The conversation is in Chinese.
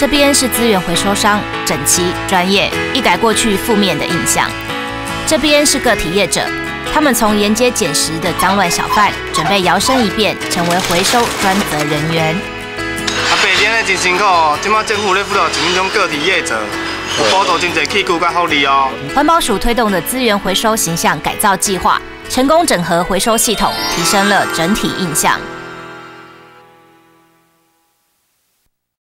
这边是资源回收商，整齐专业，一改过去负面的印象。这边是个体业者，他们从沿街捡拾的脏乱小贩，准备摇身一变成为回收专责人员。啊，白天的真辛苦哦，今麦政府咧辅导一种个体业者，有补助真侪器具甲福利哦。环保署推动的资源回收形象改造计划，成功整合回收系统，提升了整体印象。